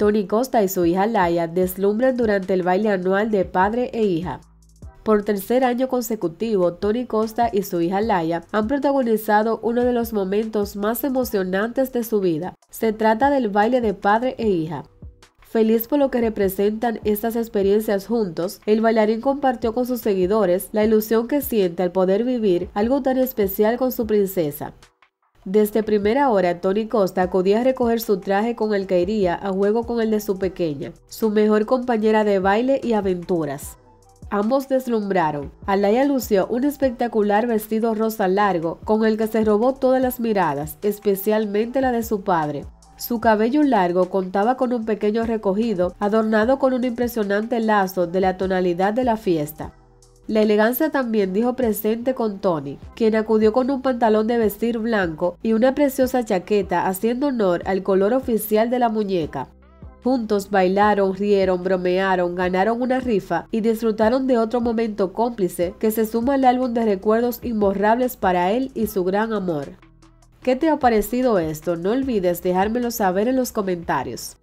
Tony Costa y su hija Laia deslumbran durante el baile anual de padre e hija. Por tercer año consecutivo, Tony Costa y su hija Laia han protagonizado uno de los momentos más emocionantes de su vida. Se trata del baile de padre e hija. Feliz por lo que representan estas experiencias juntos, el bailarín compartió con sus seguidores la ilusión que siente al poder vivir algo tan especial con su princesa. Desde primera hora, Tony Costa acudía a recoger su traje con el que iría a juego con el de su pequeña, su mejor compañera de baile y aventuras. Ambos deslumbraron. Alaya lució un espectacular vestido rosa largo con el que se robó todas las miradas, especialmente la de su padre. Su cabello largo contaba con un pequeño recogido adornado con un impresionante lazo de la tonalidad de la fiesta. La elegancia también dijo presente con Tony, quien acudió con un pantalón de vestir blanco y una preciosa chaqueta haciendo honor al color oficial de la muñeca. Juntos bailaron, rieron, bromearon, ganaron una rifa y disfrutaron de otro momento cómplice que se suma al álbum de recuerdos imborrables para él y su gran amor. ¿Qué te ha parecido esto? No olvides dejármelo saber en los comentarios.